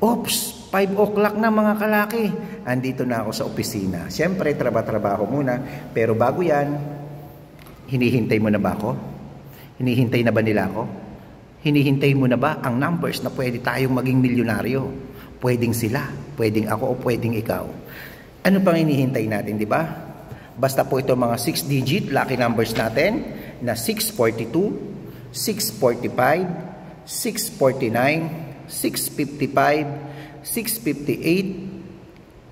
Oops, 5 o'clock na mga kalaki. Andito na ako sa opisina. Siyempre, trabaho-trabaho muna. Pero bago yan, hinihintay mo na ba ako? Hinihintay na ba nila ako? Hinihintay mo na ba ang numbers na pwede tayong maging milyonaryo? Pwedeng sila, pwedeng ako o pwedeng ikaw. Ano pang hinihintay natin, di ba? Basta po ito mga 6-digit lucky numbers natin na 642, 645, 649, 655, 658,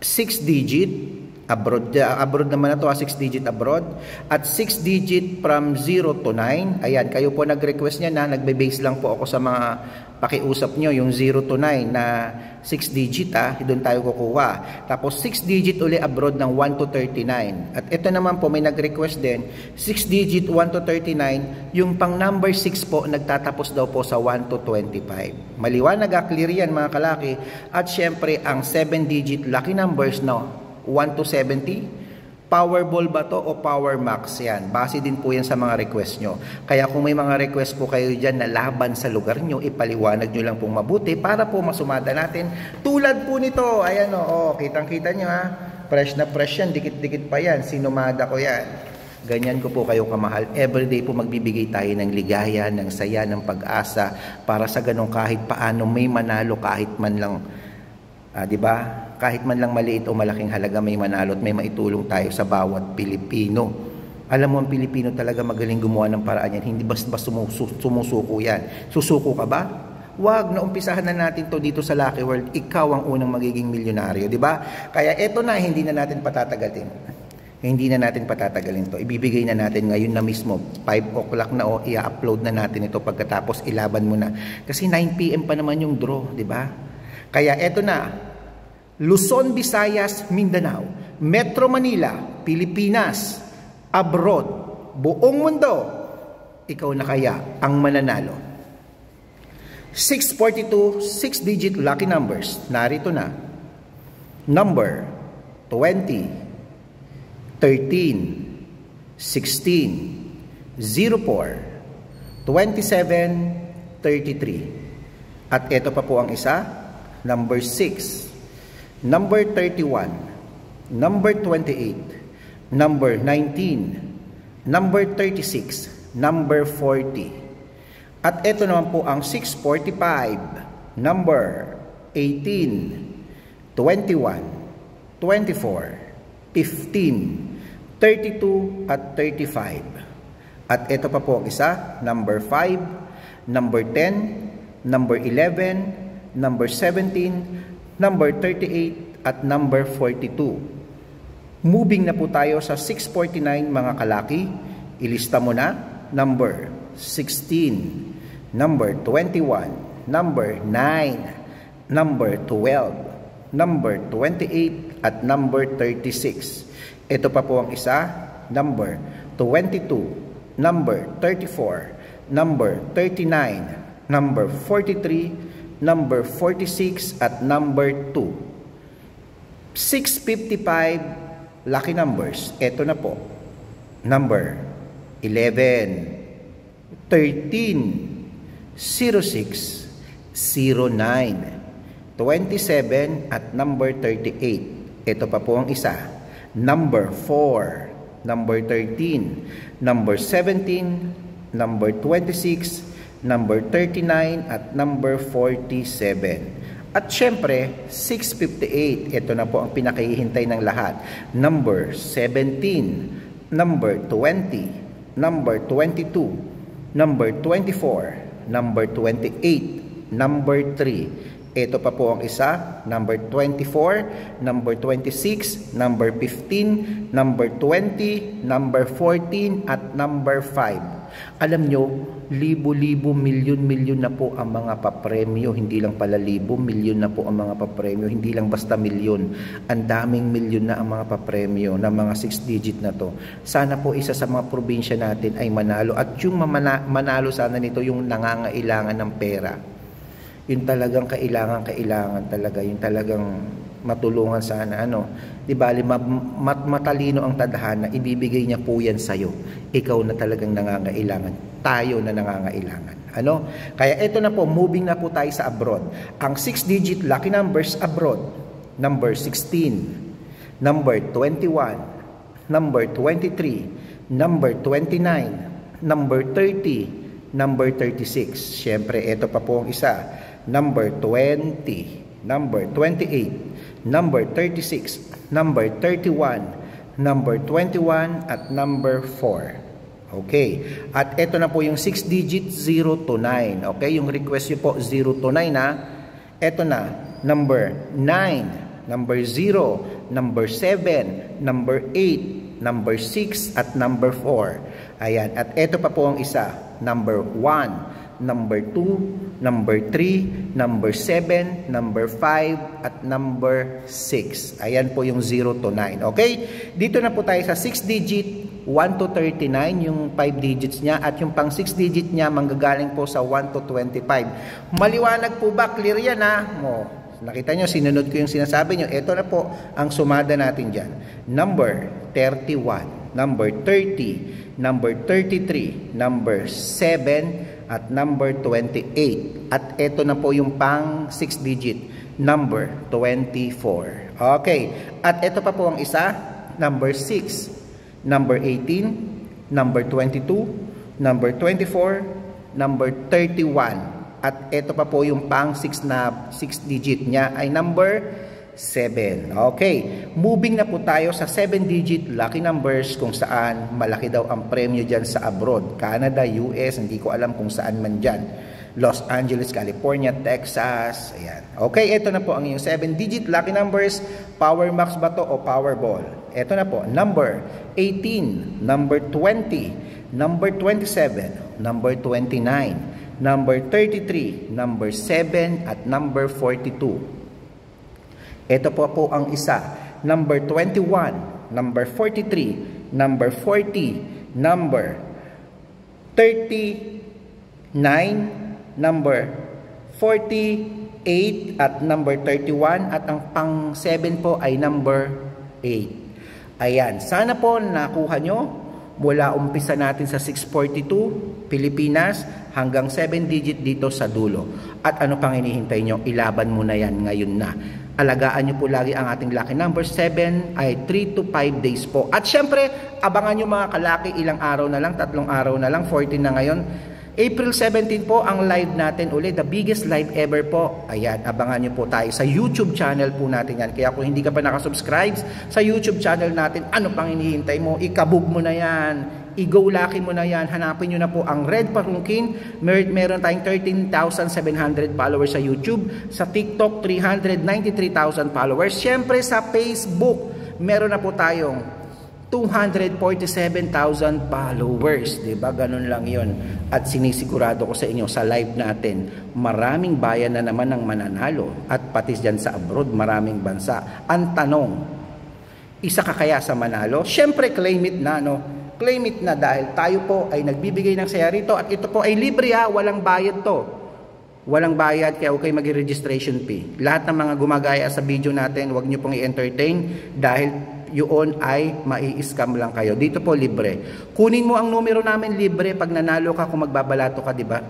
6 digit abroad abroad naman na to 6 digit abroad at 6 digit from 0 to 9 ayan kayo po nag-request niya na nagbe-base lang po ako sa mga pakiusap nyo yung 0 to 9 na 6 digit ah, doon tayo kukuha. Tapos 6 digit uli abroad ng 1 to 39. At ito naman po may nag-request din, 6 digit 1 to 39, yung pang number 6 po nagtatapos daw po sa 1 to 25. Maliwanag ah, clear yan mga kalaki. At syempre ang 7 digit lucky numbers no, 1 to 70, Powerball ba to o Power Max yan? Base din po yan sa mga request nyo. Kaya kung may mga request po kayo dyan na laban sa lugar nyo, ipaliwanag nyo lang pong mabuti para po masumada natin. Tulad po nito, ayan o, oh, kitang-kita nyo ha. Fresh na fresh yan, dikit-dikit pa yan. Sinumada ko yan. Ganyan ko po kayo kamahal. Everyday po magbibigay tayo ng ligaya, ng saya, ng pag-asa para sa ganong kahit paano may manalo kahit man lang. Ah, 'di ba? Kahit man lang maliit o malaking halaga may manalo at may maitulong tayo sa bawat Pilipino. Alam mo ang Pilipino talaga magaling gumawa ng paraan yan. Hindi basta sumusuko yan. Susuko ka ba? Wag na umpisahan na natin to dito sa Lucky World. Ikaw ang unang magiging milyonaryo, di ba? Kaya eto na, hindi na natin patatagalin. Hindi na natin patatagalin to. Ibibigay na natin ngayon na mismo. 5 o'clock na o i-upload na natin ito pagkatapos ilaban mo na. Kasi 9 p.m. pa naman yung draw, di ba? Kaya eto na, Luzon, Visayas, Mindanao, Metro Manila, Pilipinas, abroad, buong mundo, ikaw na kaya ang mananalo. 642, 6-digit lucky numbers. Narito na. Number 20, 13, 16, 04, 27, 33. At ito pa po ang isa, number 6, number 31, number 28, number 19, number 36, number 40. At ito naman po ang 645, number 18, 21, 24, 15, 32 at 35. At ito pa po ang isa, number 5, number 10, number 11, number 17, number 38 at number 42. Moving na po tayo sa 649 mga kalaki. Ilista mo na. Number 16, number 21, number 9, number 12, number 28 at number 36. Ito pa po ang isa, number 22, number 34, number 39, number 43, number 46 at number 2. 655 lucky numbers. Ito na po. Number 11, 13, 06, 09, 27 at number 38. Ito pa po ang isa. Number 4, number 13, number 17, number 26, number 39 at number 47. At syempre, 658, ito na po ang pinakahihintay ng lahat. Number 17, number 20, number 22, number 24, number 28, number 3. Ito pa po ang isa, number 24, number 26, number 15, number 20, number 14, at number 5. Alam nyo, libo-libo, milyon-milyon na po ang mga papremyo. Hindi lang pala libo, milyon na po ang mga papremyo. Hindi lang basta milyon. Ang daming milyon na ang mga papremyo na mga 6-digit na to. Sana po isa sa mga probinsya natin ay manalo. At yung mamana, manalo sana nito yung nangangailangan ng pera. Yung talagang kailangan, kailangan talaga. Yung talagang matulungan sana ano di bali mat, matalino ang tadhana ibibigay niya po yan sa iyo ikaw na talagang nangangailangan tayo na nangangailangan Ano? Kaya ito na po, moving na po tayo sa abroad. Ang 6-digit lucky numbers abroad, number 16, number 21, number 23, number 29, number 30, number 36. Siyempre, ito pa po ang isa, number 20, number 28, number 36, number 31, number 21, at number 4. Okay. At ito na po yung 6 digit 0 to 9. Okay. Yung request nyo po 0 to 9 ha. Ito na. Number 9. Number 0. Number 7. Number 8. Number 6. At number 4. Ayan. At ito pa po ang isa. Number 1 number 2, number 3, number 7, number 5, at number 6. Ayan po yung 0 to 9. Okay? Dito na po tayo sa 6 digit 1 to 39 yung 5 digits niya at yung pang 6 digit niya manggagaling po sa 1 to 25. Maliwanag po ba? Clear yan ha? Mo. Nakita nyo, sinunod ko yung sinasabi nyo. Ito na po ang sumada natin dyan. Number 31, number 30, number 33, number 7, at number 28. At ito na po yung pang 6 digit, number 24. Okay. At ito pa po ang isa, number 6, number 18, number 22, number 24, number 31. At ito pa po yung pang 6 na 6 digit niya ay number 7. Okay, moving na po tayo sa 7 digit lucky numbers kung saan malaki daw ang premyo dyan sa abroad. Canada, US, hindi ko alam kung saan man dyan. Los Angeles, California, Texas. Ayan. Okay, ito na po ang yung 7-digit lucky numbers. Power Max ba to o Powerball? Ito na po. Number 18, number 20, number 27, number 29, number 33, number 7, at number 42. Ito po po ang isa. Number 21, number 43, number 40, number 39, number 48 at number 31 at ang pang 7 po ay number 8. Ayan, sana po nakuha nyo mula umpisa natin sa 642 Pilipinas hanggang 7 digit dito sa dulo. At ano pang hinihintay nyo? Ilaban mo na yan ngayon na. Alagaan nyo po lagi ang ating lucky number 7 ay 3 to 5 days po. At syempre, abangan nyo mga kalaki ilang araw na lang, tatlong araw na lang, 14 na ngayon April 17 po ang live natin ulit, the biggest live ever po. Ayan, abangan nyo po tayo sa YouTube channel po natin yan. Kaya kung hindi ka pa nakasubscribe sa YouTube channel natin, ano pang hinihintay mo? Ikabog mo na yan. I-go lucky mo na yan. Hanapin nyo na po ang Red Parungkin. Mer meron tayong 13,700 followers sa YouTube. Sa TikTok, 393,000 followers. Siyempre sa Facebook, meron na po tayong 247,000 followers, 'di ba? Ganun lang 'yon. At sinisigurado ko sa inyo sa live natin, maraming bayan na naman ang mananalo at pati diyan sa abroad, maraming bansa. Ang tanong, isa ka kaya sa manalo? Syempre claim it na no. Claim it na dahil tayo po ay nagbibigay ng saya rito at ito po ay libre ha, walang bayad to. Walang bayad kaya kayo mag-registration fee. Lahat ng mga gumagaya sa video natin, huwag niyo pong i-entertain dahil yun ay mai-scam lang kayo. Dito po libre. Kunin mo ang numero namin libre pag nanalo ka kung magbabalato ka, di ba?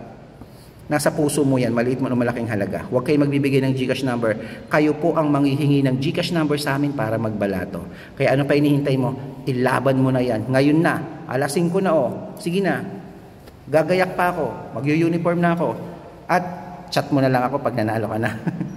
Nasa puso mo yan, maliit mo o malaking halaga. Huwag kayo magbibigay ng Gcash number. Kayo po ang manghihingi ng Gcash number sa amin para magbalato. Kaya ano pa inihintay mo? Ilaban mo na yan. Ngayon na, alas 5 na oh. Sige na, gagayak pa ako. Mag-uniform na ako. At chat mo na lang ako pag nanalo ka na.